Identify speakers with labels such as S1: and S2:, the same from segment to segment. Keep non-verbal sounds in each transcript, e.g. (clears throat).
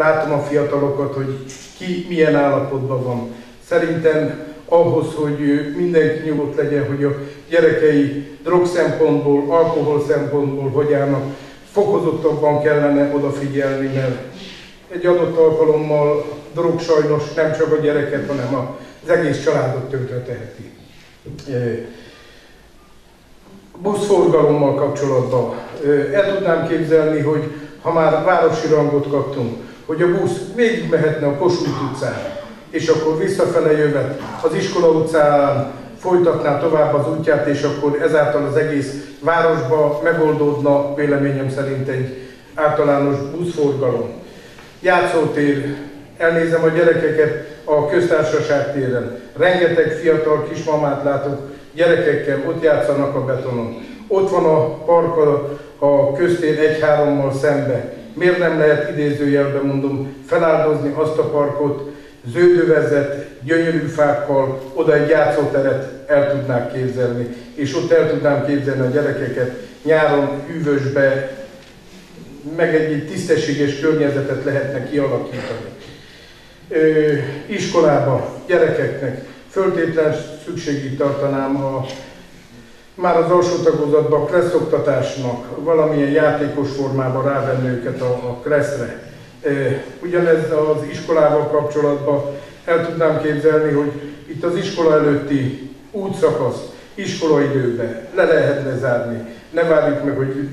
S1: látom a fiatalokat, hogy ki milyen állapotban van. Szerintem ahhoz, hogy mindenki nyugodt legyen, hogy a gyerekei drog szempontból, alkohol szempontból hogy állnak, fokozottabban kellene odafigyelni, mert egy adott alkalommal drog sajnos nem csak a gyereket, hanem az egész családot tönkre teheti. Buszforgalommal kapcsolatban el tudnám képzelni, hogy ha már városi rangot kaptunk, hogy a busz végig mehetne a Kossuth utcán, és akkor visszafele jövet az iskola utcán folytatná tovább az útját, és akkor ezáltal az egész városba megoldódna véleményem szerint egy általános buszforgalom. Játszótér, elnézem a gyerekeket a köztársaság téren. Rengeteg fiatal kismamát látok, gyerekekkel ott játszanak a betonon. Ott van a park a, a köztér egy-hárommal szembe. Miért nem lehet idézőjelben mondom feláldozni azt a parkot, zöldövezet, gyönyörű fákkal, oda egy játszóteret el tudnák képzelni, és ott el tudnám képzelni a gyerekeket nyáron hűvösbe, meg egy, egy tisztességes környezetet lehetne kialakítani. Ö, iskolába, gyerekeknek föltétlen szükségig tartanám a, már az alsó tagozatban a kressz valamilyen játékos formában rávenni őket a, a kresszre Ugyanez az iskolával kapcsolatban el tudnám képzelni, hogy itt az iskola előtti útszakasz iskolaidőben le lehetne zárni. Ne várjuk meg, hogy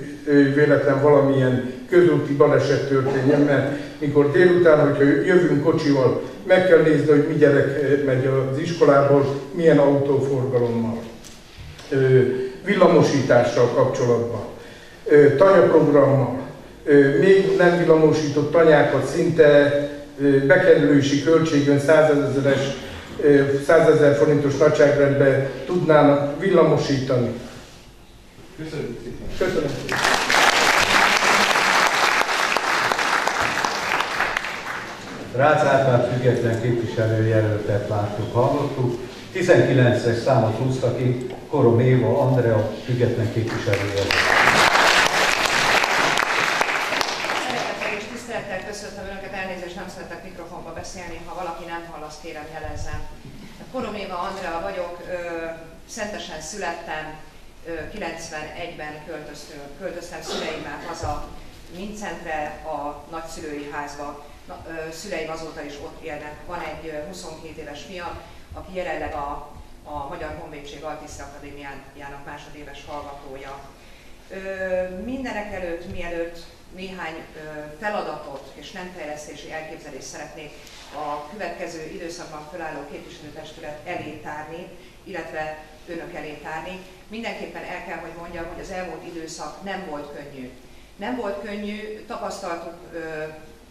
S1: véletlen valamilyen közúti baleset történjen, mert mikor délután, hogyha jövünk kocsival, meg kell nézni, hogy mi gyerek megy az iskolából, milyen autóforgalommal. Villamosítással kapcsolatban, tanyaprogrammal, még nem villamosított tanyákat szinte bekerülési költségön 100 ezeres 100 ezer forintos nagyságrendben tudnának villamosítani.
S2: Köszönöm szépen.
S1: Köszönöm szépen.
S3: Rácz által független képviselőjelöltet láttuk, hallottuk. 19-es számot húzta ki Korom Éva Andrea független képviselőjelölt.
S4: beszélni, ha valaki nem hall, azt kérem jelezzem. Korom Éva Andrea vagyok, szentesen születtem, 91-ben költöztem szüleimmel haza Mincentre, a nagyszülői házba. Na, szüleim azóta is ott élnek. Van egy 22 éves fiam, aki jelenleg a, a Magyar Honvédség Altiszi Akadémiájának másodéves hallgatója. Mindenek előtt, mielőtt néhány feladatot és nem fejlesztési elképzelést szeretnék a következő időszakban felálló képviselőtestület elé tárni, illetve önök elé tárni. Mindenképpen el kell, hogy mondjam, hogy az elmúlt időszak nem volt könnyű. Nem volt könnyű, tapasztaltuk,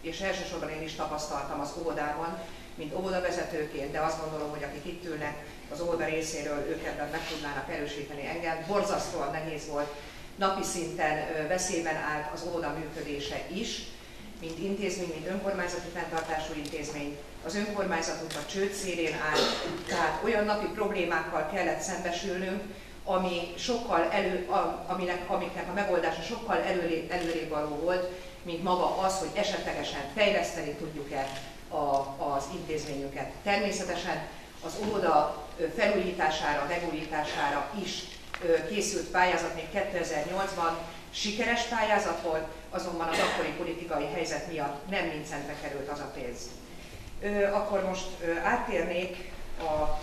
S4: és elsősorban én is tapasztaltam az óvodában, mint óvodavezetőként, de azt gondolom, hogy akik itt ülnek az óvoda részéről, ők ebben meg tudnának erősíteni engem. Borzasztóan nehéz volt, napi szinten veszélyben állt az óvoda működése is, mint intézmény, mint önkormányzati fenntartású intézmény. Az önkormányzatunk a csőd szélén áll, tehát olyan napi problémákkal kellett szembesülnünk, ami sokkal elő, aminek, amiknek a megoldása sokkal előrébb, előrébb való volt, mint maga az, hogy esetlegesen fejleszteni tudjuk-e az intézményünket. Természetesen az óvoda felújítására, megújítására is készült pályázat még 2008-ban, sikeres pályázat volt, azonban az akkori politikai helyzet miatt nem Mincentre került az a pénz. Akkor most áttérnék a,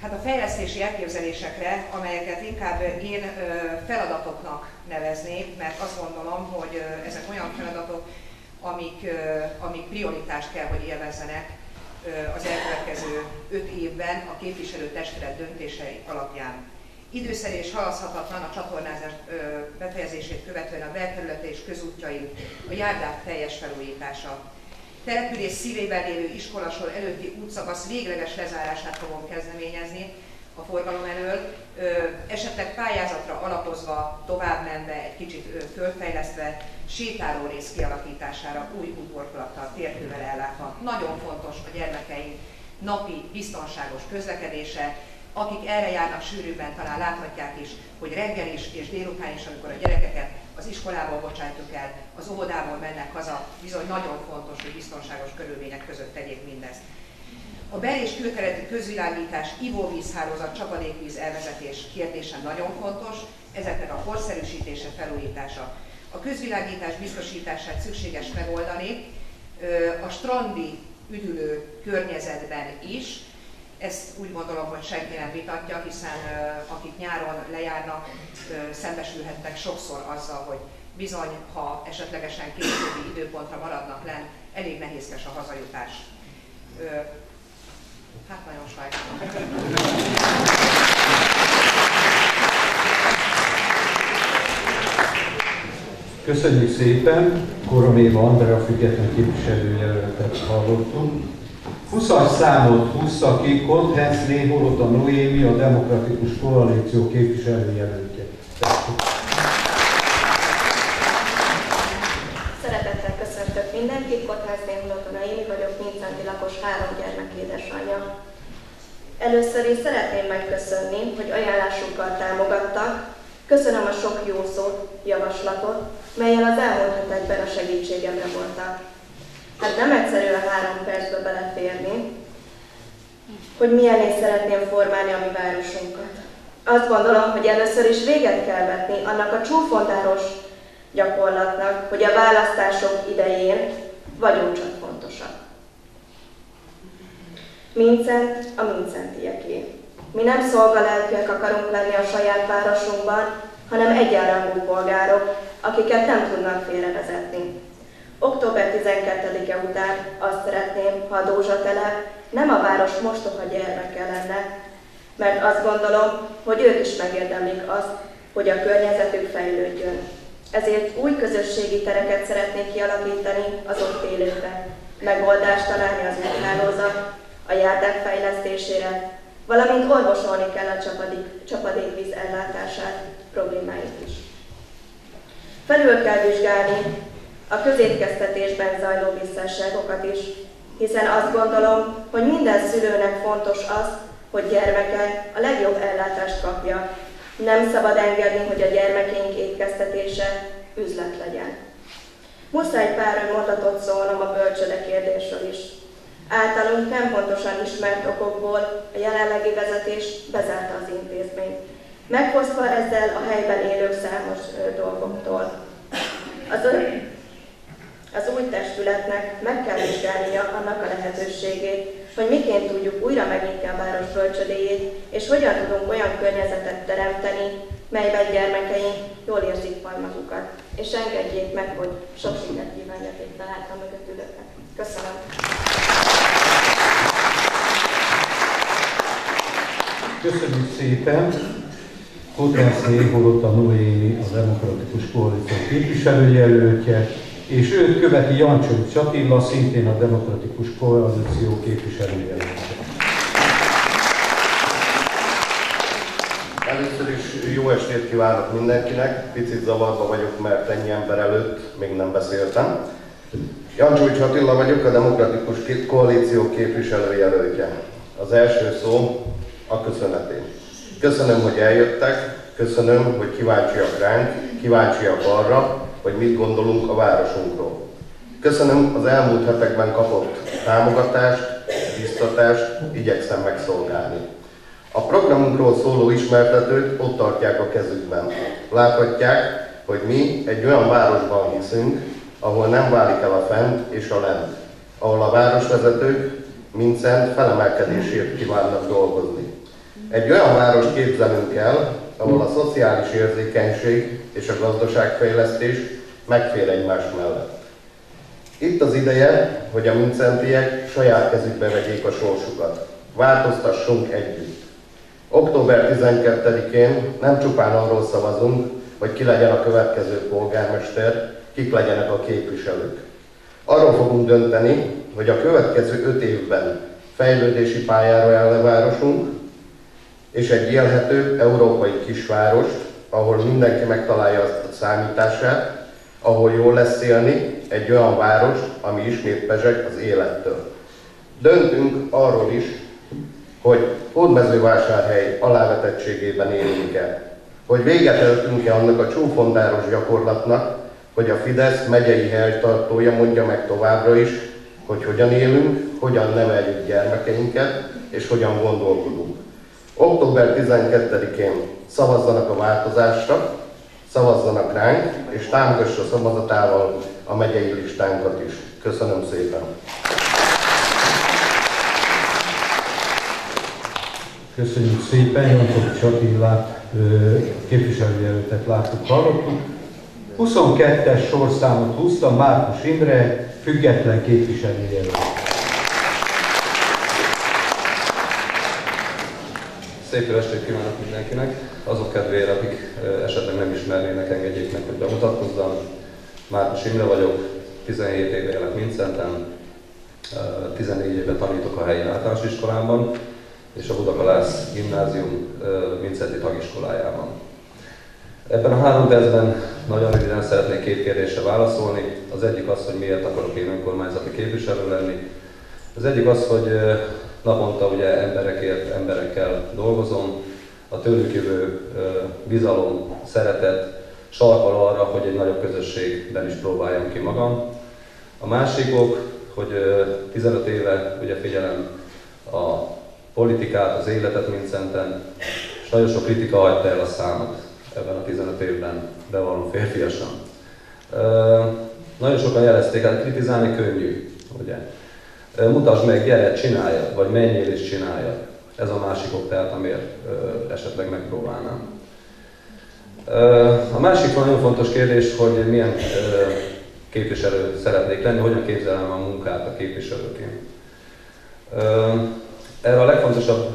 S4: hát a fejlesztési elképzelésekre, amelyeket inkább én feladatoknak neveznék, mert azt gondolom, hogy ezek olyan feladatok, amik, amik prioritást kell, hogy élvezzenek az elkövetkező öt évben a képviselőtestület döntései alapján. Időszerű és a csatornázás befejezését követően a belterülete és közútjai, a járdák teljes felújítása. Település szívében lévő iskolasor előtti útszakasz végleges lezárását fogom kezdeményezni a forgalom elől, esetleg pályázatra alapozva, tovább menve, egy kicsit körfejlesztve, sétáló rész kialakítására, új útborkolattal, térkővel ellátva. Nagyon fontos a gyermekeink napi biztonságos közlekedése, Akik erre járnak sűrűbben, talán láthatják is, hogy reggel is és délután is, amikor a gyerekeket az iskolából bocsátjuk el, az óvodából mennek haza, bizony nagyon fontos, hogy biztonságos körülmények között tegyék mindezt. A bel- és külkereti közvilágítás, ivóvízhálózat, csapadékvíz elvezetés kérdése nagyon fontos, ezeknek a korszerűsítése, felújítása. A közvilágítás biztosítását szükséges megoldani a strandi üdülő környezetben is, ezt úgy gondolom, hogy senki nem vitatja, hiszen akik nyáron lejárnak, szembesülhettek sokszor azzal, hogy bizony, ha esetlegesen későbbi időpontra maradnak len, elég nehézkes a hazajutás. Hát nagyon sajnálom.
S3: Köszönjük szépen! Korom Éva Andrea független képviselőjelöltet hallottunk. 20-as számot húzta ki Konthensz Néholot a Noémi, a Demokratikus Koalíció képviselőjelöltje.
S5: Szeretettel köszöntök mindenkit, Konthensz Néholot a Noémi vagyok, Mincenti lakos három gyermek édesanyja. Először is szeretném megköszönni, hogy ajánlásunkkal támogattak, Köszönöm a sok jó szót, javaslatot, melyel az elmúlt hetekben a segítségemre voltak. Hát nem egyszerű a három percbe beleférni, hogy milyen szeretném formálni a mi városunkat. Azt gondolom, hogy először is véget kell vetni annak a csúfondáros gyakorlatnak, hogy a választások idején vagyunk csak fontosak. Mincent a mincentieké. Mi nem szolgalelkűek akarunk lenni a saját városunkban, hanem egyenrangú polgárok, akiket nem tudnak félrevezetni. Október 12-e után azt szeretném, ha a Dózsa telep nem a város mostoha gyermeke lenne, mert azt gondolom, hogy ők is megérdemlik azt, hogy a környezetük fejlődjön. Ezért új közösségi tereket szeretnék kialakítani az ott élőkre, megoldást találni az úthálózat, a járdák fejlesztésére, valamint orvosolni kell a csapadék, csapadékvíz ellátását, problémáit is. Felül kell vizsgálni a közétkeztetésben zajló visszásságokat is, hiszen azt gondolom, hogy minden szülőnek fontos az, hogy gyermeke a legjobb ellátást kapja. Nem szabad engedni, hogy a gyermekeink étkeztetése üzlet legyen. Muszáj pár mondatot szólnom a bölcsöde kérdésről is. Általunk nem pontosan ismert okokból a jelenlegi vezetés bezárta az intézményt, megfosztva ezzel a helyben élők számos dolgoktól. Az az új testületnek meg kell vizsgálnia annak a lehetőségét, hogy miként tudjuk újra megnyitni a város bölcsödéjét, és hogyan tudunk olyan környezetet teremteni, melyben gyermekeink jól érzik majd magukat. És engedjék meg, hogy sok sikert kívánjak itt találtam mögött. Köszönöm.
S3: Köszönjük szépen! Kotrász Néholott a Noémi, a Demokratikus Koalíció képviselőjelöltje, és őt követi Jancsó Csatilla, szintén a Demokratikus Koalíció képviselője.
S6: Először is jó estét kívánok mindenkinek, picit zavarba vagyok, mert ennyi ember előtt még nem beszéltem. Jancsúcs Attila vagyok, a Demokratikus Koalíció képviselőjelöltje. Az első szó a köszönetén. Köszönöm, hogy eljöttek, köszönöm, hogy kíváncsiak ránk, kíváncsiak arra, hogy mit gondolunk a városunkról. Köszönöm az elmúlt hetekben kapott támogatást, biztatást, igyekszem megszolgálni. A programunkról szóló ismertetőt ott tartják a kezükben. Láthatják, hogy mi egy olyan városban hiszünk, ahol nem válik el a fent és a lent, ahol a városvezetők Mincent felemelkedésért kívánnak dolgozni. Egy olyan város képzelünk el, ahol a szociális érzékenység és a gazdaságfejlesztés megfér egymás mellett. Itt az ideje, hogy a mincentiek saját kezükbe vegyék a sorsukat. Változtassunk együtt. Október 12-én nem csupán arról szavazunk, hogy ki legyen a következő polgármester, kik legyenek a képviselők. Arról fogunk dönteni, hogy a következő öt évben fejlődési pályára áll a városunk, és egy élhető európai kisvárost, ahol mindenki megtalálja a számítását, ahol jól lesz élni, egy olyan város, ami ismét pezseg az élettől. Döntünk arról is, hogy Hódmezővásárhely alávetettségében élünk-e, hogy véget eltünk-e annak a csúfondáros gyakorlatnak, hogy a Fidesz megyei helytartója mondja meg továbbra is, hogy hogyan élünk, hogyan neveljük gyermekeinket, és hogyan gondolkodunk. Október 12-én szavazzanak a változásra, szavazzanak ránk, és támogassa szavazatával a megyei listánkat is. Köszönöm szépen!
S3: Köszönjük szépen, Jankovics Attilát, képviselőjelöltet láttuk, hallottuk. 22-es sorszámot húzta Márkus Imre, független képviselőjelölt.
S7: Szép jó estét kívánok mindenkinek! Azok kedvére, akik esetleg nem ismernének, engedjék meg, hogy bemutatkozzam. Márkus Imre vagyok, 17 éve élek Mincenten, 14 éve tanítok a helyi általános iskolában, és a Budakalász gimnázium Mincenti tagiskolájában. Ebben a három percben nagyon röviden szeretnék két kérdésre válaszolni. Az egyik az, hogy miért akarok én önkormányzati képviselő lenni. Az egyik az, hogy naponta ugye emberekért, emberekkel dolgozom, a tőlük jövő bizalom, szeretet sarkal arra, hogy egy nagyobb közösségben is próbáljam ki magam. A másikok, hogy 15 éve ugye figyelem a politikát, az életet Mincenten, és nagyon sok kritika hagyta el a számot ebben a 15 évben, bevallom férfiasan. Nagyon sokan jelezték, hát kritizálni könnyű, ugye. Mutasd meg, gyere, csinálja, vagy menjél és csinálja. Ez a másik ok, tehát amiért esetleg megpróbálnám. A másik nagyon fontos kérdés, hogy milyen képviselő szeretnék lenni, hogyan képzelem a munkát a képviselőként. Erre a legfontosabb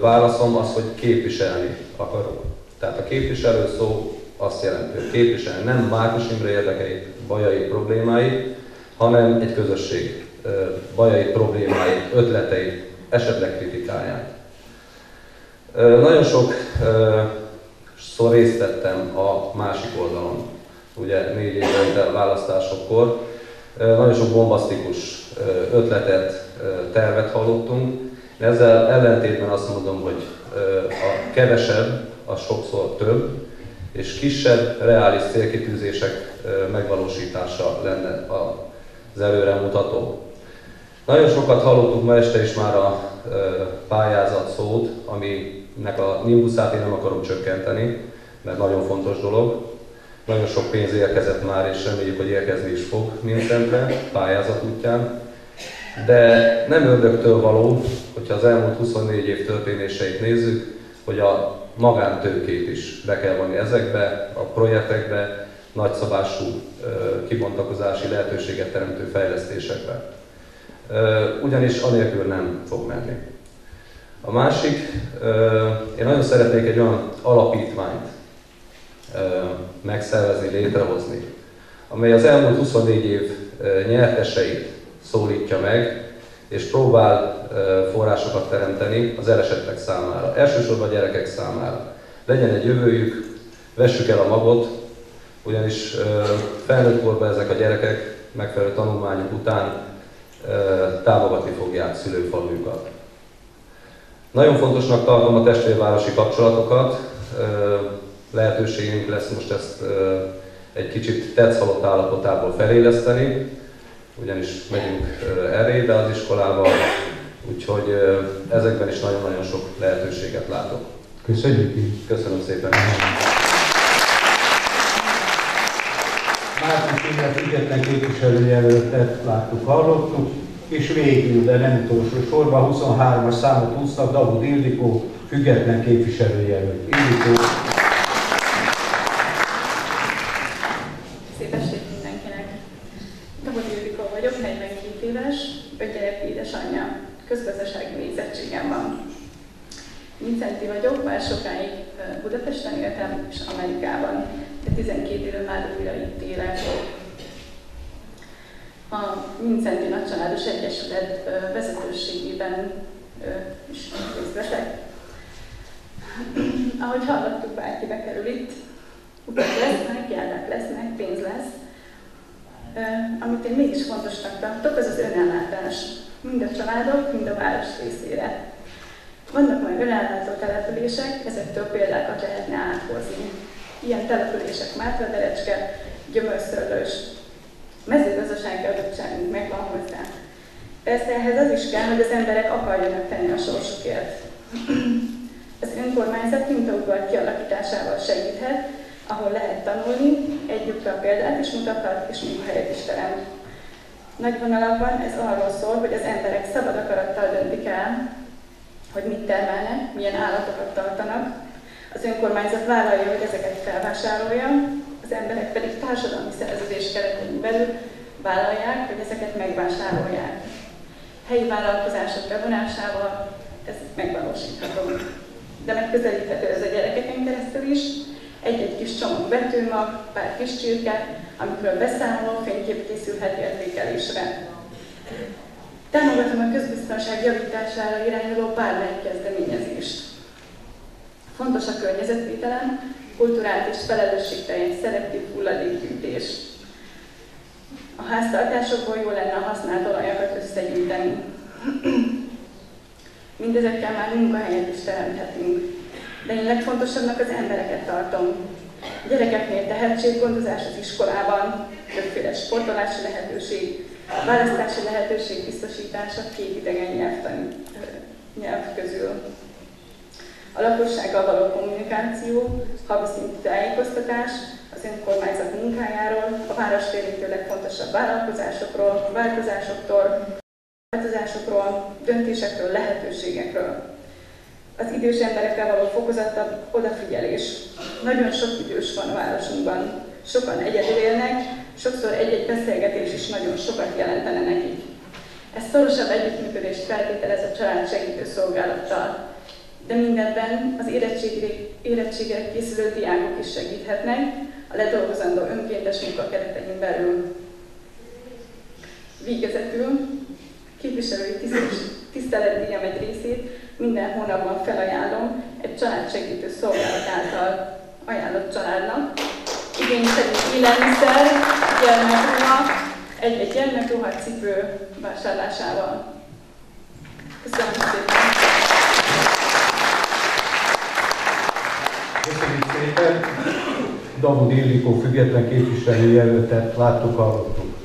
S7: válaszom az, hogy képviselni akarok. Tehát a képviselő szó azt jelenti, hogy képviselni nem Márkus Imre érdekeit, bajai, problémáit, hanem egy közösség bajai, problémáit, ötleteit, esetleg kritikáját. Nagyon sok szor részt vettem a másik oldalon, ugye négy a választásokkor. Nagyon sok bombasztikus ötletet, tervet hallottunk. Ezzel ellentétben azt mondom, hogy a kevesebb, az sokszor több, és kisebb, reális célkitűzések megvalósítása lenne az előremutató. Nagyon sokat hallottuk ma este is már a pályázat szót, aminek a nimbuszát én nem akarom csökkenteni, mert nagyon fontos dolog. Nagyon sok pénz érkezett már, és reméljük, hogy érkezni is fog Mincentre, pályázat útján. De nem ördögtől való, hogyha az elmúlt 24 év történéseit nézzük, hogy a magántőkét is be kell vonni ezekbe a projektekbe, nagyszabású kibontakozási lehetőséget teremtő fejlesztésekbe ugyanis anélkül nem fog menni. A másik, én nagyon szeretnék egy olyan alapítványt megszervezni, létrehozni, amely az elmúlt 24 év nyerteseit szólítja meg, és próbál forrásokat teremteni az elesettek számára, elsősorban a gyerekek számára. Legyen egy jövőjük, vessük el a magot, ugyanis felnőtt korban ezek a gyerekek megfelelő tanulmányok után támogatni fogják szülőfalujukat. Nagyon fontosnak tartom a testvérvárosi kapcsolatokat. Lehetőségünk lesz most ezt egy kicsit tetszhalott állapotából feléleszteni, ugyanis megyünk erébe az iskolába, úgyhogy ezekben is nagyon-nagyon sok lehetőséget látok.
S3: Köszönjük!
S7: Köszönöm szépen!
S3: Márton Imre független képviselőjelöltet láttuk, hallottuk, és végül, de nem utolsó sorban 23-as számot húztak Davud Ildikó, független képviselőjelölt. Ildikó.
S8: Szép estét mindenkinek! Davud Ildikó vagyok, 42 éves, öt gyerek édesanyja. Közgazdasági végzettségem van. Vincenti vagyok, már sokáig Budapesten éltem és Amerikában de 12 éve már újra itt élek. A Mincenti Nagycsaládos Egyesület vezetőségében is részt veszek. Ahogy hallottuk, bárki bekerül itt, utak lesznek, járnak lesznek, pénz lesz. Amit én mégis fontosnak tartok, az az önellátás. Mind a családok, mind a város részére. Vannak majd önállátó települések, ezektől példákat lehetne áthozni. Ilyen települések Mátra, Derecske, Gyömörszörlős. Mezőgazdasági adottságunk megvan hozzá. Persze ehhez az is kell, hogy az emberek akarjanak tenni a sorsukért. Az önkormányzat mintaudvar kialakításával segíthet, ahol lehet tanulni, együtt a példát is mutathat, és munkahelyet is teremt. Nagy vonalakban ez arról szól, hogy az emberek szabad akarattal döntik el, hogy mit termelnek, milyen állatokat tartanak. Az önkormányzat vállalja, hogy ezeket felvásárolja, az emberek pedig társadalmi szerződés keretein belül vállalják, hogy ezeket megvásárolják. Helyi vállalkozások bevonásával ez megvalósítható. De megközelíthető ez a gyerekeken keresztül is, egy-egy kis csomag vetőmag, pár kis csirke, amikről beszámol, fénykép készülhet értékelésre. Támogatom a közbiztonság javítására irányuló bármely kezdeményezést. Fontos a környezetvédelem, kulturált és felelősségteljes szelektív hulladékgyűjtés. A háztartásokból jó lenne a használt olajakat összegyűjteni. Mindezekkel már munkahelyet is teremthetünk. De én legfontosabbnak az embereket tartom. Gyerekeknél tehetséggondozás az iskolában, többféle sportolási lehetőség, választási lehetőség biztosítása két idegen nyelvtani, nyelv közül. A lakossággal való kommunikáció, havi szintű tájékoztatás, az önkormányzat munkájáról, a várostérítő legfontosabb vállalkozásokról, változásoktól, változásokról, döntésekről, lehetőségekről. Az idős emberekkel való fokozottabb odafigyelés. Nagyon sok idős van a városunkban. Sokan egyedül élnek, sokszor egy-egy beszélgetés is nagyon sokat jelentene nekik. Ez szorosabb együttműködést feltételez a család segítő szolgálattal. De mindenben az érettségre készülő diákok is segíthetnek a ledolgozandó önkéntes munka keretein belül. Végezetül képviselői tiszteletdíjam egy részét minden hónapban felajánlom egy családsegítő szolgálat által ajánlott családnak. Igény szerint élelmiszer, gyermekruha, egy-egy gyermekruha cipő vásárlásával. Köszönöm szépen!
S3: Köszönjük szépen! Davud Ildikó független képviselőjelöltet láttuk, hallottuk.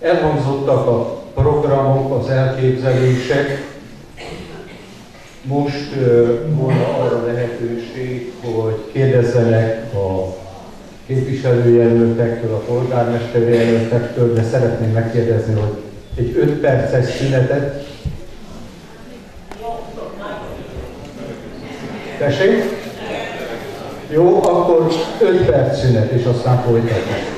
S3: Elhangzottak a programok, az elképzelések. Most volna arra lehetőség, hogy kérdezzenek a képviselőjelöltektől, a polgármesteri jelöltektől, de szeretném megkérdezni, hogy egy 5 perces szünetet. Tessék? Jó, akkor 5 perc szünet, és aztán folytatjuk.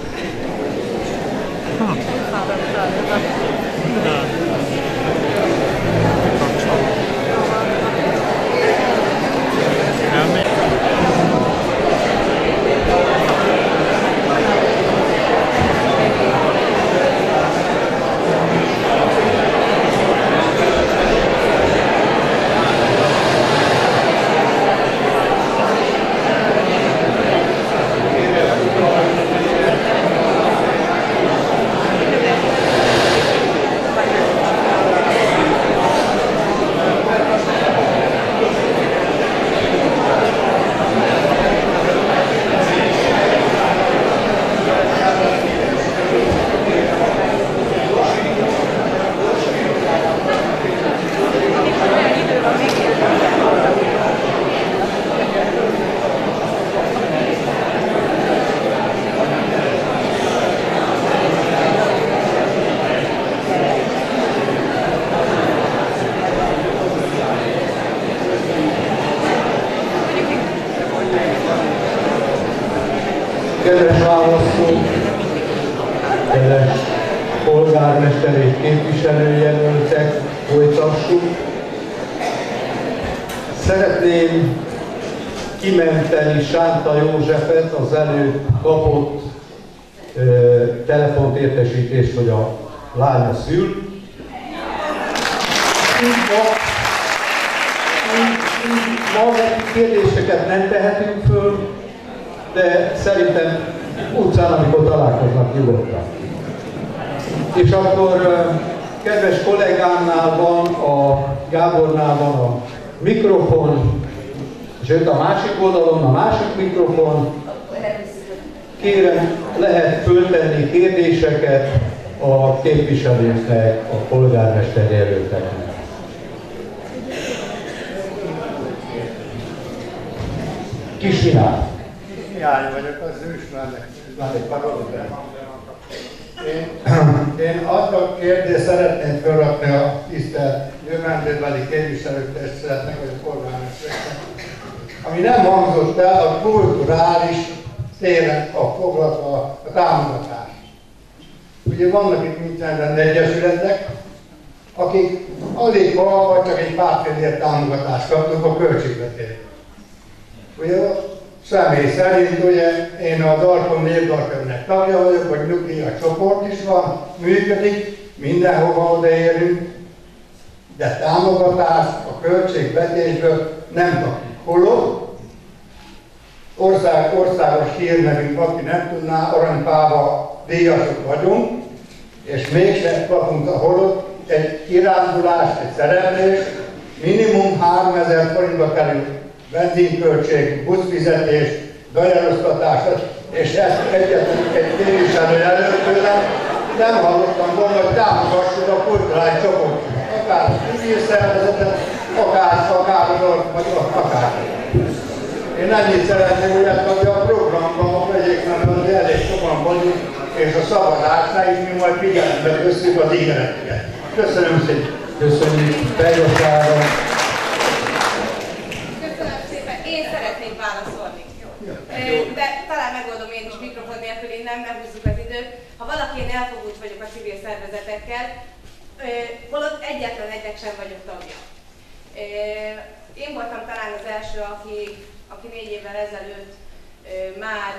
S3: Sánta Józsefet az előbb kapott ö, telefont értesítést, hogy a lánya szül. Ma, kérdéseket nem tehetünk föl, de szerintem utcán, amikor találkoznak, nyugodtan. És akkor kedves kollégámnál van, a Gábornál van a mikrofon, sőt a másik oldalon a másik mikrofon. Kérem, lehet föltenni kérdéseket a képviselőknek, a polgármester jelölteknek. Kisminál.
S9: Mihály vagyok, az ősmernek, már egy parodben. Én, én azt a kérdést szeretném felrakni a tisztelt jövendőbeli képviselőtestületnek, vagy a polgármesternek, ami nem hangzott el a kulturális téren a foglalva a támogatás. Ugye vannak itt minden egyesületek, akik alig ha, vagy csak egy pár támogatást kapnak a költségvetésre. Ugye személy szerint ugye én az Arkon Népdarkönnek tagja vagyok, vagy nyugdíjas csoport is van, működik, mindenhova odaérünk, de támogatást a költségvetésből nem kapjuk. Holott ország, országos hírnevünk, aki nem tudná, aranypáva díjasok vagyunk, és mégse kapunk a holott egy kirándulást, egy szereplés, minimum 3000 forintba kerül benzinköltség, buszfizetés, dajarosztatás, és ezt egyetlen egy képviselő előtt tőlem, nem hallottam volna, hogy támogassuk a kulturális csoport, akár civil szervezetet, akár, akár, vagy akár. Én ennyit szeretném, hogy ezt a programban vegyék, mert elég sokan vagyunk, és a is mi majd figyelembe veszünk az ígéreteket. Köszönöm szépen!
S3: Köszönjük, Fejos Áron!
S10: De talán megoldom én is mikrofon nélkül, én nem, nem húzzuk az időt. Ha valaki én elfogult vagyok a civil szervezetekkel, holott egyetlen egynek sem vagyok tagja. Én voltam talán az első, aki, aki négy évvel ezelőtt már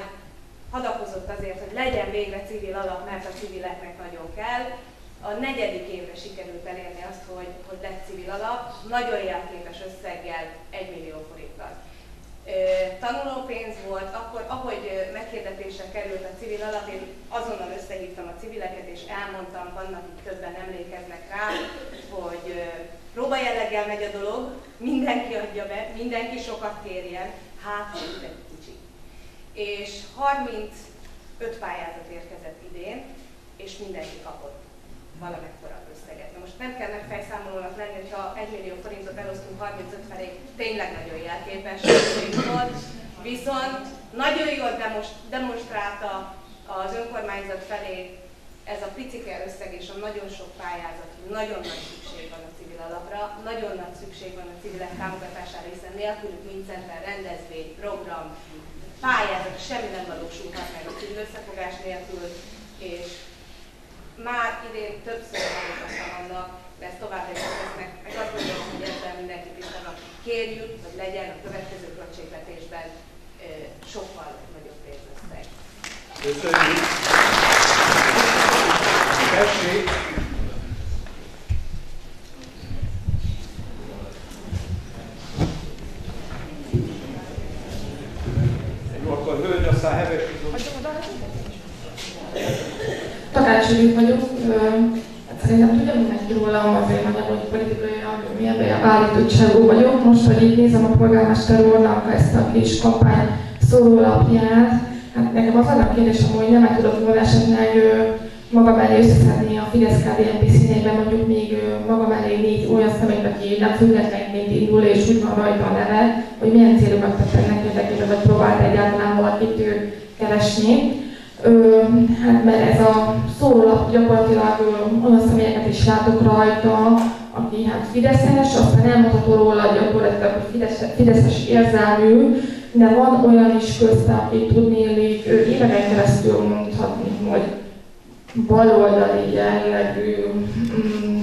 S10: hadakozott azért, hogy legyen végre civil alap, mert a civileknek nagyon kell. A negyedik évre sikerült elérni azt, hogy, hogy lett civil alap, nagyon jelképes összeggel, 1 millió forinttal tanulópénz volt, akkor ahogy meghirdetésre került a civil alap, én azonnal összehívtam a civileket, és elmondtam, vannak itt többen emlékeznek rá, hogy próbajelleggel megy a dolog, mindenki adja be, mindenki sokat kérjen, hát egy kicsi. És 35 pályázat érkezett idén, és mindenki kapott valamekkora összeget. Na most nem kell megfejszámolónak lenni, hogyha 1 millió forintot elosztunk 35 felé, tényleg nagyon jelképes volt. Viszont nagyon jól demonstrálta az önkormányzat felé ez a picike összeg és a nagyon sok pályázat, nagyon nagy szükség van a civil alapra, nagyon nagy szükség van a civilek támogatására, hiszen nélkülük nincsen rendezvény, program, pályázat, semmi nem valósulhat meg a civil összefogás nélkül, és már idén többször hallottam annak, de ezt tovább lesznek, meg azt gondolom, hogy ezzel mindenki tisztában kérjük, hogy legyen a következő költségvetésben sokkal nagyobb pénzösszeg.
S11: Köszönjük! Tessék! Jó, akkor hölgy, aztán heves
S12: Takács vagyok. Hát szerintem tudja mindenki rólam azért hogy politikai milyen állítottságú vagyok. Most, hogy így nézem a polgármester úrnak ezt a kis kampány szórólapját, hát nekem az a kérdésem, hogy nem tudok volna esetleg magam elé összeszedni a fidesz KDNP színeiben mondjuk még magam elé négy olyan személyt, aki nem függetlenként indul, és úgy van rajta a neve, hogy milyen célokat tettek neki érdekében, vagy próbált egyáltalán valakit keresni. Ö, hát mert ez a szórólap gyakorlatilag ö, olyan személyeket is látok rajta, aki hát Fideszes, aztán elmondható róla gyakorlatilag, hogy Fideszes, Fideszes érzelmű, de van olyan is közte, aki tudnélik éveken keresztül mondhatni, hogy baloldali jellegű mm,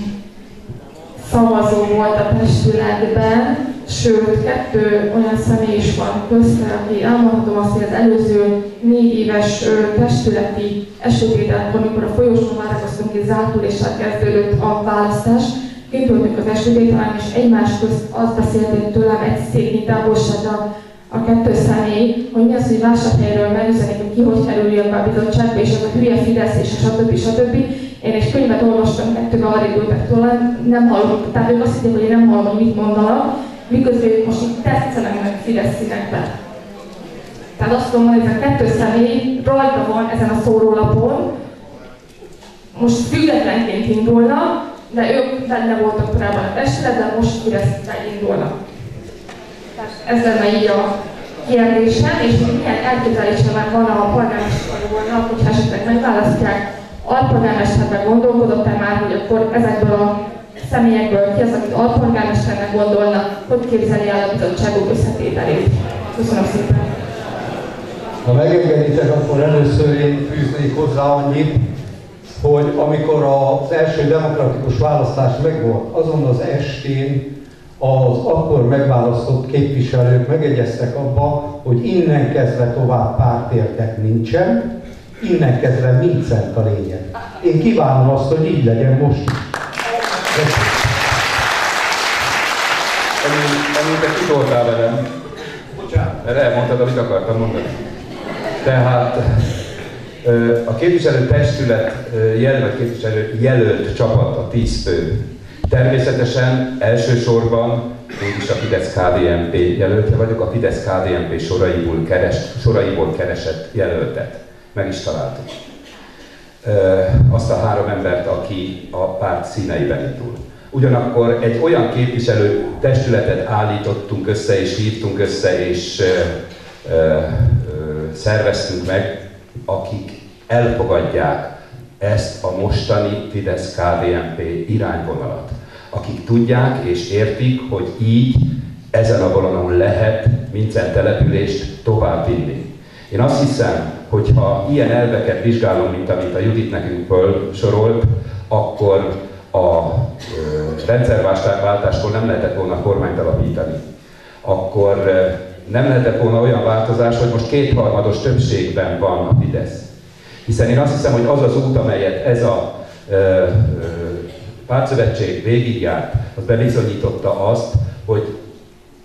S12: szavazó volt a testületben, sőt, kettő olyan személy is van közte, aki elmondhatom azt, hogy az előző négy éves testületi esőtételkor, amikor a folyosón várakoztunk és zárt üléssel kezdődött a választás, kintültünk az esőtételen, és egymás közt azt beszélték tőlem egy széknyi távolságra a kettő személy, hogy mi az, hogy vásárhelyről megüzenik, ki hogy kerüljön be a bizottságba, és az a hülye Fidesz, és stb. stb. Én egy könyvet olvastam, kettővel arra ültek nem hallom, tehát ők azt hitték, hogy én nem hallom, hogy mit mondanak, miközben ők most itt tesztelenek meg Fidesz színekbe. Tehát azt tudom hogy ez a kettő személy rajta van ezen a szórólapon, most függetlenként indulna, de ők benne voltak korábban a testületben, most Fideszbe indulnak. Ez lenne így a kérdésem, és milyen elképzelése már van a polgármester úrnak, hogyha esetleg megválasztják, alpolgármesterben gondolkodott-e már, hogy akkor ezekből a személyekből ki az, amit alpolgármesternek gondolna, hogy képzeli el a bizottságok összetételét. Köszönöm szépen!
S3: Ha megengeditek, akkor először én fűznék hozzá annyit, hogy amikor az első demokratikus választás megvolt, azon az estén az akkor megválasztott képviselők megegyeztek abba, hogy innen kezdve tovább pártértek nincsen, innen kezdve Mincent a lényeg. Én kívánom azt, hogy így legyen most is.
S13: Említ, te kitoltál velem.
S14: Bocsánat.
S13: Mert elmondtad, amit akartam mondani. Tehát a képviselő testület jelölt képviselő jelölt csapat a 10 fő. Természetesen elsősorban én is a Fidesz KDNP jelöltje vagyok, a Fidesz KDNP soraiból, keres, soraiból keresett jelöltet. Meg is találtuk. Azt a három embert, aki a párt színeiben indul. Ugyanakkor egy olyan képviselő testületet állítottunk össze, és hívtunk össze, és ö, ö, szerveztünk meg, akik elfogadják ezt a mostani Fidesz-KDNP irányvonalat. Akik tudják és értik, hogy így ezen a vonanon lehet minden települést továbbvinni. Én azt hiszem, hogy ha ilyen elveket vizsgálom, mint amit a Judit nekünk sorolt, akkor a rendszerváltáskor nem lehetett volna kormányt alapítani. Akkor nem lehetett volna olyan változás, hogy most kétharmados többségben van a Fidesz. Hiszen én azt hiszem, hogy az az út, amelyet ez a ö, ö, pártszövetség végigjárt, az bebizonyította azt, hogy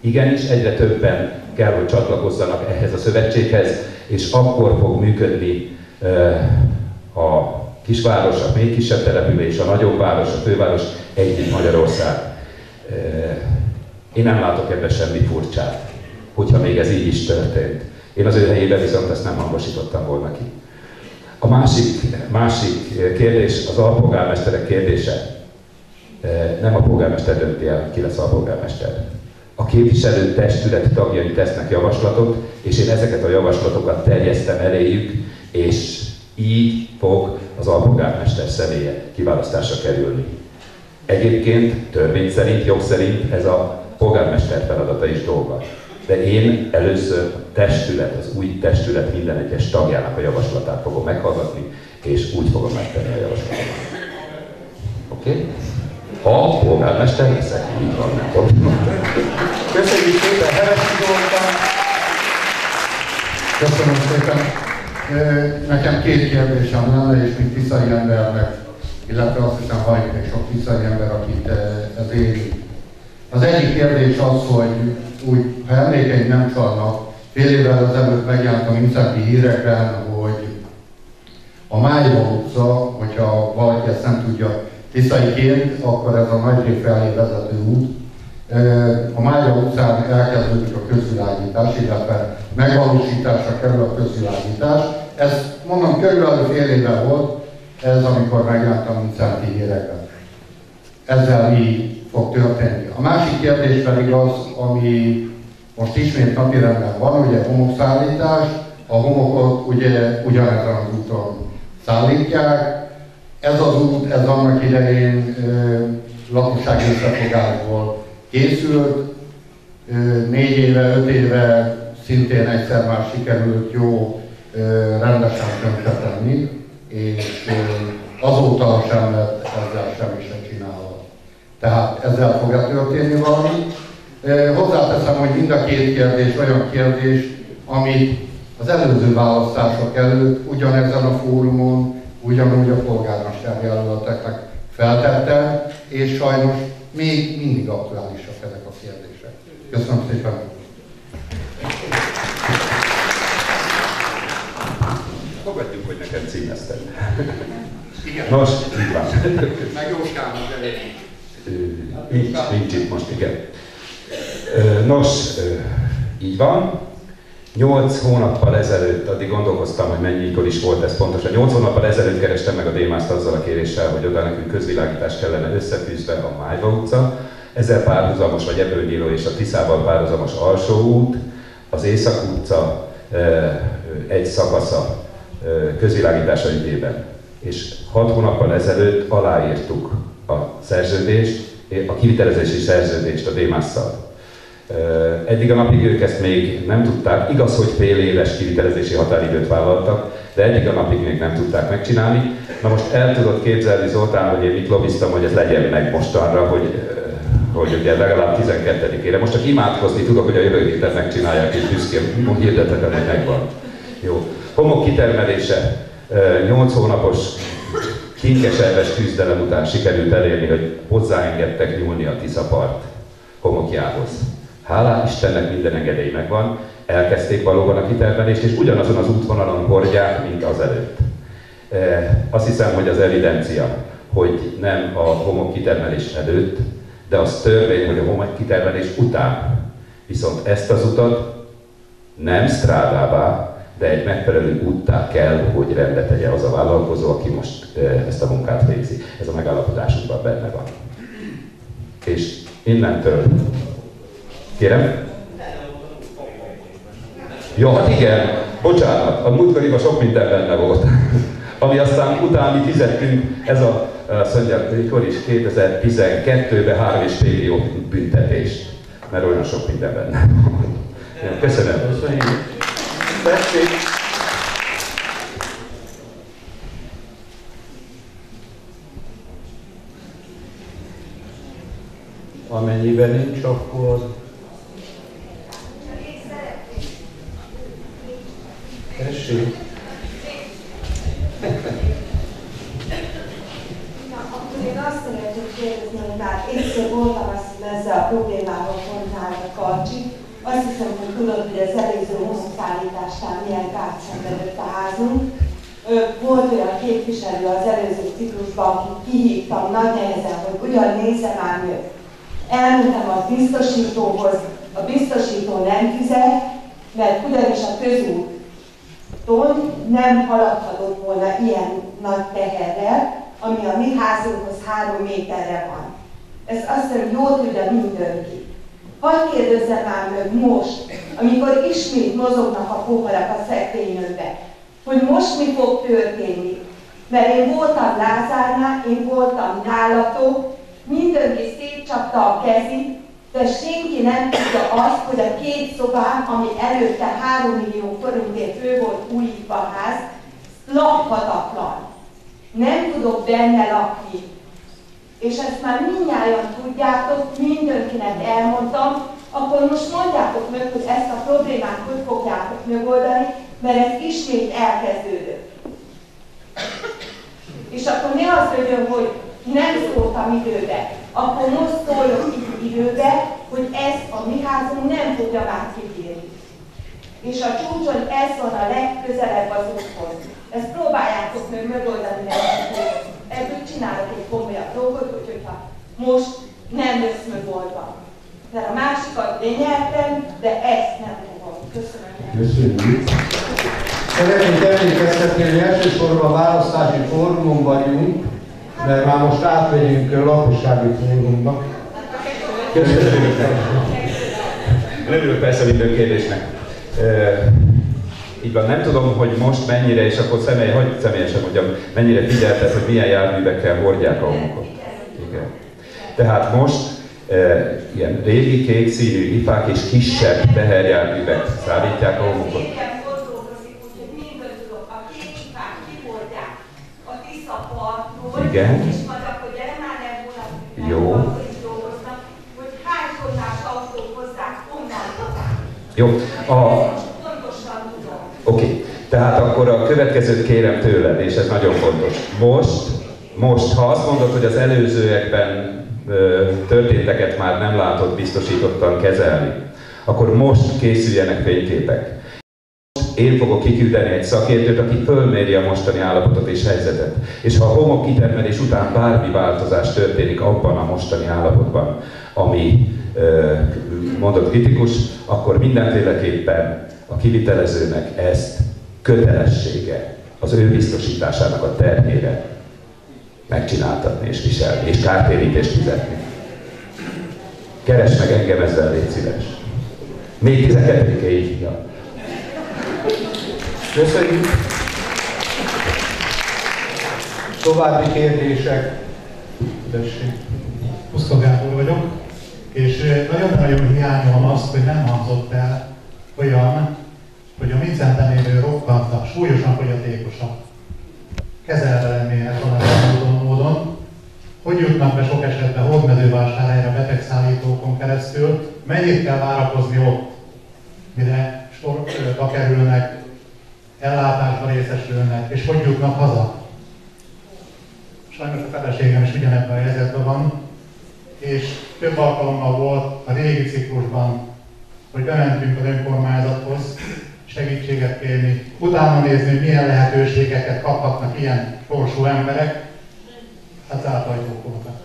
S13: igenis egyre többen kell, hogy csatlakozzanak ehhez a szövetséghez, és akkor fog működni ö, a kisváros, a még kisebb település, a nagyobb város, a főváros, együtt Magyarország. Én nem látok ebben semmi furcsát, hogyha még ez így is történt. Én az ő helyében viszont ezt nem hangosítottam volna ki. A másik, másik kérdés az alpolgármesterek kérdése. Nem a polgármester dönti el, ki lesz a polgármester. A képviselő testület tagjai tesznek javaslatot, és én ezeket a javaslatokat terjesztem eléjük, és így fog az alpolgármester személye kiválasztásra kerülni. Egyébként törvény szerint, jog szerint ez a polgármester feladata is dolga. De én először a testület, az új testület minden egyes tagjának a javaslatát fogom meghallgatni, és úgy fogom megtenni a javaslatot. Oké? Okay? Ha a polgármester leszek, így van, nem
S15: Köszönjük szépen, Köszönöm szépen. Nekem két kérdésem lenne, és mint tiszai embernek, illetve azt hiszem van még sok tiszai ember, akit ez éri. Az egyik kérdés az, hogy úgy, ha emlékeim nem csalnak, fél évvel ezelőtt megjelent a Mincenti hírekben, hogy a Májva utca, hogyha valaki ezt nem tudja tiszaiként, akkor ez a Nagyré felé vezető út, a Májva utcán elkezdődik a közvilágítás, illetve megvalósításra kerül a közvilágítás. Ez mondom körülbelül fél éve volt, ez amikor megjártam Mincenti híreket. Ezzel így fog történni. A másik kérdés pedig az, ami most ismét napirenden van, ugye homokszállítás. A homokot ugye ugyanezen az úton szállítják. Ez az út, ez annak idején lakossági összefogásból készült. Négy éve, öt éve szintén egyszer már sikerült jó rendesen tönkretenni, és azóta sem lett ezzel semmi. Tehát ezzel fog -e történni valami. Hozzáteszem, hogy mind a két kérdés olyan kérdés, amit az előző választások előtt ugyanezen a fórumon, ugyanúgy a polgármester jelölteknek feltettem, és sajnos még mindig aktuálisak ezek a kérdések. Köszönöm szépen!
S13: Fogadjuk, hogy neked címezted.
S15: Igen.
S13: Nos, így van.
S15: Meg Jóskán az
S13: Nincs, nincs itt most, igen. Nos, így van. Nyolc hónappal ezelőtt, addig gondolkoztam, hogy mennyikor is volt ez pontosan. Nyolc hónappal ezelőtt kerestem meg a Démászt azzal a kéréssel, hogy oda nekünk közvilágítás kellene összefűzve a Májva utca, ezzel párhuzamos, vagy Ebbőnyíló és a Tiszával párhuzamos alsó út, az Észak utca egy szakasza közvilágítása ügyében. És hat hónappal ezelőtt aláírtuk a szerződést, a kivitelezési szerződést a Démásszal. Eddig a napig ők ezt még nem tudták, igaz, hogy fél éves kivitelezési határidőt vállaltak, de eddig a napig még nem tudták megcsinálni. Na most el tudod képzelni Zoltán, hogy én mit lobbiztam, hogy ez legyen meg mostanra, hogy, hogy ugye legalább 12-ére. Most csak imádkozni tudok, hogy a jövő héten megcsinálják, és büszkén hirdetetem, hogy megvan. Jó. Homok kitermelése 8 hónapos kinkeserves küzdelem után sikerült elérni, hogy hozzáengedtek nyúlni a Tiszapart homokjához. Hálá Istennek minden engedély megvan, elkezdték valóban a kitermelést, és ugyanazon az útvonalon hordják, mint azelőtt. E, azt hiszem, hogy az evidencia, hogy nem a homok kitermelés előtt, de az törvény, hogy a homok kitermelés után. Viszont ezt az utat nem strádává, de egy megfelelő úttá kell, hogy rendet tegye az a vállalkozó, aki most e, ezt a munkát végzi. Ez a megállapodásunkban benne van. És innentől Kérem? Ja, hát igen, bocsánat, a múltkoriban sok minden benne volt. (laughs) Ami aztán utána mi fizettünk, ez a, azt mondják, mikor is, 2012-ben három és fél millió büntetés. Mert olyan sok minden benne Köszönöm. Köszönjük.
S3: Amennyiben nincs, akkor Tessék.
S16: Na, akkor én azt szeretném kérdezni, hogy már egyszer voltam azt, ezzel a problémával konzálva Karcsi. Azt hiszem, hogy tudod, hogy az előző homoszállításnál milyen kárt szenvedett a házunk. Volt olyan képviselő az előző ciklusban, akit kihívtam nagy nehezen, hogy ugyan nézze már őt. Elmentem a biztosítóhoz, a biztosító nem fizet, mert ugyanis a közút ton nem haladhatott volna ilyen nagy teherrel, ami a mi házunkhoz három méterre van. Ez azt hiszem jól tudja mindenki. Hadd kérdezzem már meg most, amikor ismét mozognak a poharak a szekrényökbe, hogy most mi fog történni. Mert én voltam Lázárnál, én voltam nálatok, mindenki szétcsapta a kezét, de senki nem tudja azt, hogy a két szobám, ami előtte 3 millió forintért fő volt újítva ház, lakhatatlan. Nem tudok benne lakni. És ezt már mindnyájan tudjátok, mindenkinek elmondtam, akkor most mondjátok meg, hogy ezt a problémát hogy fogjátok megoldani, mert ez ismét elkezdődött. És akkor ne az legyen, hogy nem szóltam időbe, akkor most szólok időbe, hogy ez a mi házunk nem fogja már kibírni. És a csúcson ez van a legközelebb az úthoz. Ezt próbáljátok meg megoldani nekünk. Ebből csinálok egy komolyabb dolgot, hogyha most nem lesz megoldva. Mert a másikat én nyertem, de ezt nem fogom. Köszönöm.
S3: Köszönjük. Szeretnék emlékeztetni, hogy elsősorban választási fórumon vagyunk, mert már most átmegyünk a lakossági fórumba.
S13: Köszönjük. Örülök persze minden kérdésnek. így van, nem tudom, hogy most mennyire, és akkor személy, hogy személyesen mondjam, mennyire figyelted, hogy milyen járművekkel hordják a homokot. Igen. Tehát most ilyen régi kék színű ifák és kisebb teherjárművek szállítják a homokot. Igen. Jó. Jó. A... Oké. Okay. Tehát akkor a következőt kérem tőled, és ez nagyon fontos. Most, most, ha azt mondod, hogy az előzőekben történteket már nem látod biztosítottan kezelni, akkor most készüljenek fényképek. én fogok kiküldeni egy szakértőt, aki fölméri a mostani állapotot és helyzetet. És ha a homok kitermelés után bármi változás történik abban a mostani állapotban, ami mondott kritikus, akkor mindenféleképpen a kivitelezőnek ezt kötelessége az ő biztosításának a terhére megcsináltatni és viselni, és kártérítést fizetni. Keres meg engem ezzel, légy szíves. Még 12 így. Ja.
S3: Köszönjük. További kérdések?
S17: Tessék. Puszta Gábor vagyok, és nagyon-nagyon hiányolom azt, hogy nem hangzott el olyan, hogy a Vincenten élő rokkantak, súlyosan fogyatékosak kezelve lennének módon, hogy jutnak be sok esetben hódmezővásárhelyre betegszállítókon keresztül, mennyit kell várakozni ott, mire sorba kerülnek, ellátásba részesülnek, és hogy jutnak haza. Sajnos a feleségem is ugyanebben a helyzetben van, és több alkalommal volt a régi ciklusban, hogy bementünk az önkormányzathoz segítséget kérni, utána nézni, hogy milyen lehetőségeket kaphatnak ilyen sorsú emberek, hát zárt ajtók voltak.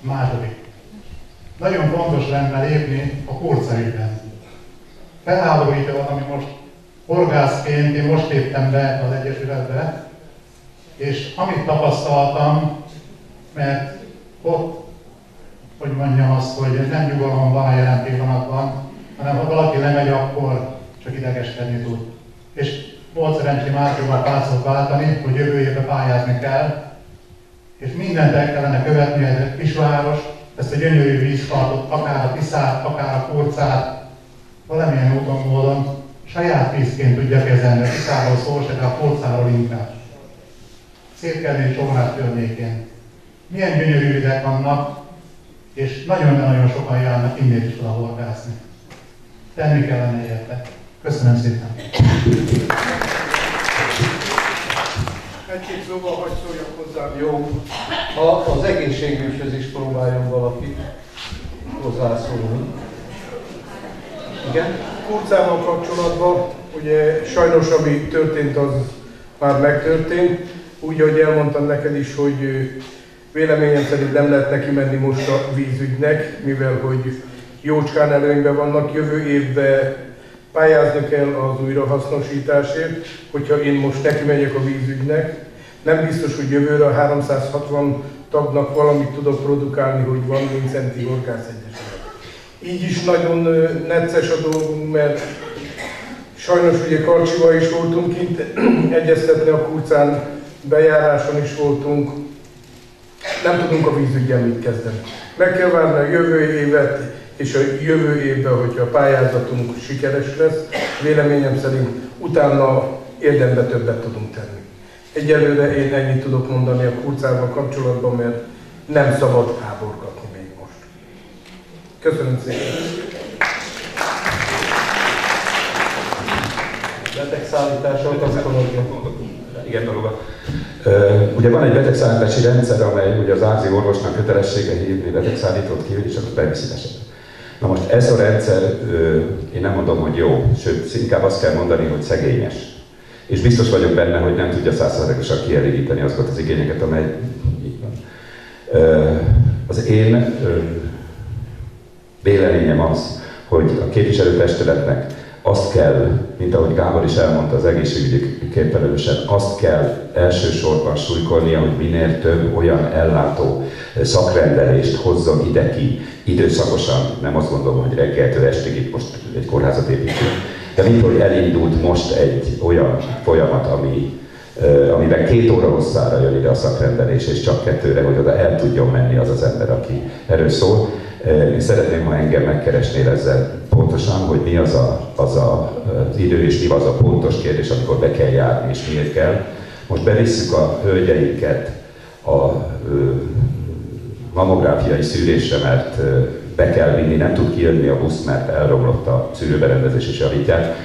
S17: Második. Nagyon fontos lenne lépni a kurca ügyben. Felháborító van, ami most horgászként, én most léptem be az Egyesületbe, és amit tapasztaltam, mert ott, hogy mondjam azt, hogy nem nyugalom van a jelen pillanatban, hanem ha valaki lemegy, akkor csak idegeskedni tud. És volt szerencsém átjóval pászot váltani, hogy jövő évben pályázni kell, és mindent el kellene követni, ez egy kisváros, ezt a gyönyörű vízpartot, akár a Tiszát, akár a Kurcát, valamilyen úton módon saját vízként tudja kezelni, a Tiszáról szó se, a Kurcáról inkább. Szétkelni Csomrát környékén. Milyen gyönyörű vizek vannak, és nagyon-nagyon sokan járnak innét is oda horgászni. Tenni kellene érte. Köszönöm szépen.
S1: Egy-két szóval hagy szóljak hozzám.
S3: Jó. Ha az egészségügyhöz is próbáljon valaki hozzászólni. Igen?
S1: Kurcával kapcsolatban, ugye sajnos ami történt, az már megtörtént. Úgy, ahogy elmondtam neked is, hogy véleményem szerint nem lehet neki menni most a vízügynek, mivel hogy jócskán előnyben vannak. Jövő évben pályázni kell az újrahasznosításért, hogyha én most neki megyek a vízügynek. Nem biztos, hogy jövőre a 360 tagnak valamit tudok produkálni, hogy van Vincenti Horgász Egyesület. Így is nagyon necces a dolgunk, mert sajnos ugye Karcsival is voltunk itt, (clears throat) egyeztetni a kurcán bejáráson is voltunk, nem tudunk a vízügyen mit kezdeni. Meg kell várni a jövő évet, és a jövő évben, hogyha a pályázatunk sikeres lesz, véleményem szerint utána érdembe többet tudunk tenni. Egyelőre én ennyit tudok mondani a kurcával kapcsolatban, mert nem szabad háborgatni még most. Köszönöm szépen!
S3: Betegszállítások, az
S13: Igen, valóban. Ugye van egy betegszállítási rendszer, amely ugye az ázi orvosnak kötelessége hívni betegszállítót ki, és akkor beviszi esetleg. Na most ez a rendszer, én nem mondom, hogy jó, sőt, inkább azt kell mondani, hogy szegényes. És biztos vagyok benne, hogy nem tudja százszerzékosan kielégíteni azokat az igényeket, amely így van. Az én véleményem az, hogy a képviselőtestületnek azt kell, mint ahogy Gábor is elmondta az egészségügyi képviselősen, azt kell elsősorban súlykolnia, hogy minél több olyan ellátó szakrendelést hozzon ide ki időszakosan, nem azt gondolom, hogy reggeltől estig itt most egy kórházat építünk, de hogy elindult most egy olyan folyamat, ami, amiben két óra hosszára jön ide a szakrendelés, és csak kettőre, hogy oda el tudjon menni az az ember, aki erről szól. Szeretném, ha engem megkeresnél ezzel pontosan, hogy mi az a, az, a, az idő és mi az a pontos kérdés, amikor be kell járni és miért kell. Most bevisszük a hölgyeinket a mamográfiai szűrésre, mert be kell vinni, nem tud kijönni a busz, mert elromlott a szűrőberendezés és javítják.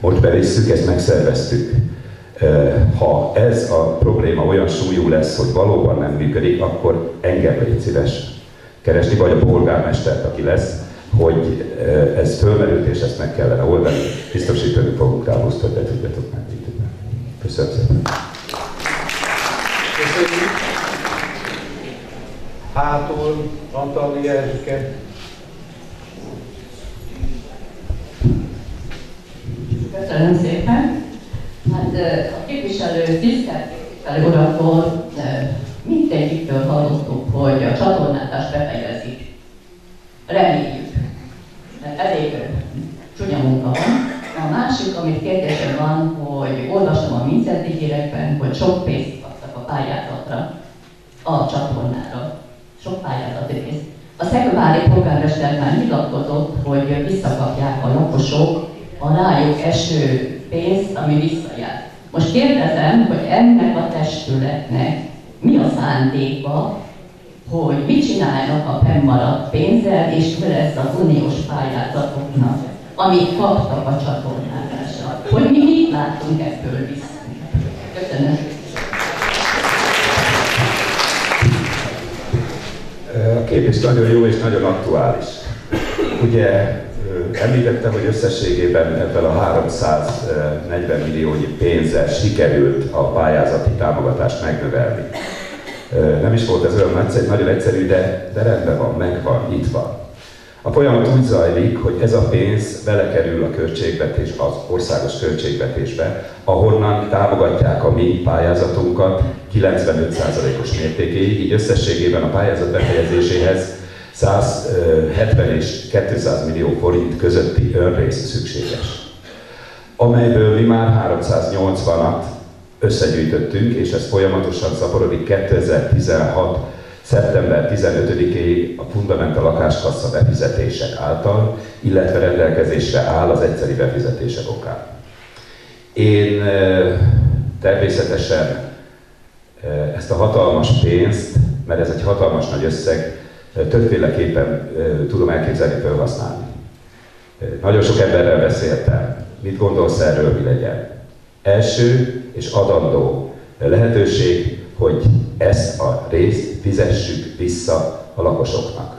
S13: Most bevisszük, ezt megszerveztük. Ha ez a probléma olyan súlyú lesz, hogy valóban nem működik, akkor engem légy szíves keresni, vagy a polgármestert, aki lesz, hogy ez fölmerült, és ezt meg kellene oldani. Biztosítani fogunk rá hogy be tudjatok menni. Köszönöm szépen.
S3: Köszönjük. Hátul, Antali Erzsike.
S18: Köszönöm szépen. Hát a képviselő, tisztelt képviselő uraktól mindegyiktől hallottuk, hogy a csatornátást befejezik. Reméljük. Elég csúnya munka van. A másik, amit kérdésem van, hogy olvasom a Mincenti hírekben, hogy sok pénzt kaptak a pályázatra, a csatornára. Sok pályázat pénzt. A Szegvári polgármester már nyilatkozott, hogy visszakapják a lakosok a rájuk eső pénzt, ami visszajár. Most kérdezem, hogy ennek a testületnek mi a szándéka, hogy mit csinálnak a fennmaradt pénzzel, és mi lesz az uniós pályázatoknak, amit kaptak a csatornázásra. Hogy mi mit látunk ebből vissza. Köszönöm.
S13: A képés nagyon jó és nagyon aktuális. Ugye Említette, hogy összességében ebben a 340 milliónyi pénzzel sikerült a pályázati támogatást megnövelni. Nem is volt ez olyan nagyon egyszerű, de, de rendben van, megvan, itt van. A folyamat úgy zajlik, hogy ez a pénz belekerül a költségvetés, az országos költségvetésbe, ahonnan támogatják a mi pályázatunkat 95%-os mértékéig, így összességében a pályázat befejezéséhez 170 és 200 millió forint közötti önrész szükséges, amelyből mi már 380-at összegyűjtöttünk, és ez folyamatosan szaporodik 2016 szeptember 15-ig a Fundamental lakáskassa befizetések által, illetve rendelkezésre áll az egyszeri befizetések okán. Én természetesen ezt a hatalmas pénzt, mert ez egy hatalmas nagy összeg, többféleképpen tudom elképzelni felhasználni. Nagyon sok emberrel beszéltem. Mit gondolsz erről, mi legyen? Első és adandó lehetőség, hogy ezt a részt fizessük vissza a lakosoknak.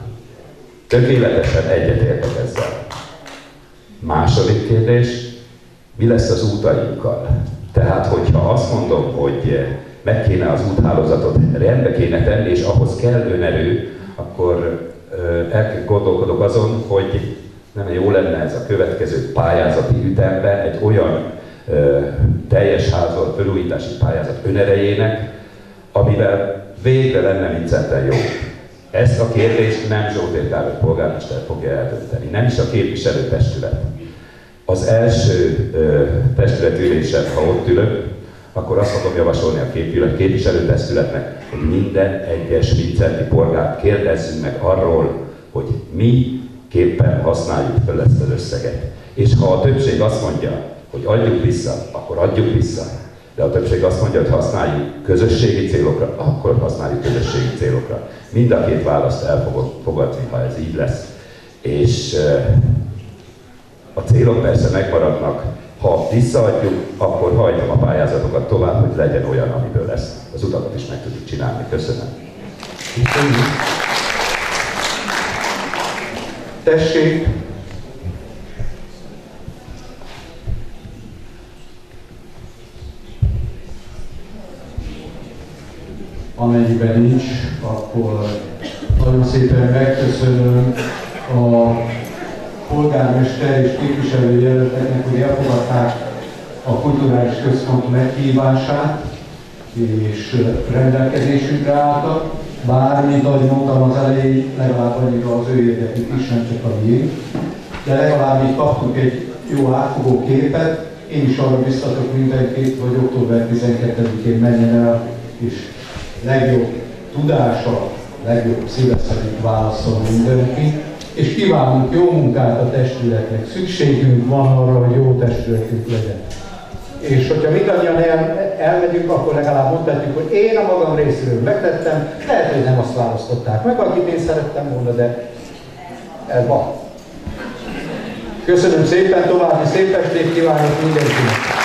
S13: Tökéletesen egyetértek ezzel. Második kérdés, mi lesz az útainkkal? Tehát, hogyha azt mondom, hogy meg kéne az úthálózatot rendbe kéne tenni, és ahhoz kell önerő, akkor el gondolkodok azon, hogy nem jó lenne ez a következő pályázati ütemben egy olyan ö, teljes házat, felújítási pályázat önerejének, amivel végre lenne Vincenten jó. Ezt a kérdést nem Zsótér Károly polgármester fogja eldönteni, nem is a képviselőtestület. Az első ö, testületülésen, ha ott ülök, akkor azt fogom javasolni a képviselőtestületnek, hogy minden egyes vincenti polgárt kérdezzünk meg arról, hogy mi képpen használjuk fel ezt az összeget. És ha a többség azt mondja, hogy adjuk vissza, akkor adjuk vissza. De a többség azt mondja, hogy használjuk közösségi célokra, akkor használjuk közösségi célokra. Mind a két választ el fogok fogadni, ha ez így lesz. És a célok persze megmaradnak, ha visszaadjuk, akkor hajtom pályázatokat tovább, hogy legyen olyan, amiből ezt az utakat is meg tudjuk csinálni. Köszönöm.
S3: Köszönjük. Tessék! Amennyiben nincs, akkor nagyon szépen megköszönöm a polgármester és képviselőjelölteknek, hogy elfogadták a kulturális központ meghívását, és rendelkezésünkre álltak. Bármit, ahogy mondtam az elején, legalább annyira az ő érdekük is, nem csak a miénk. De legalább így kaptunk egy jó átfogó képet. Én is arra biztatok mindenkit, hogy október 12-én menjen el, és legjobb tudása, legjobb szíve válaszol mindenki és kívánunk jó munkát a testületnek. Szükségünk van arra, hogy jó testületünk legyen. És hogyha mindannyian el, elmegyünk, akkor legalább mondhatjuk, hogy én a magam részéről megtettem, lehet, hogy nem azt választották meg, akit én szerettem volna, de ez van. Köszönöm szépen, további szép estét kívánok mindenkinek!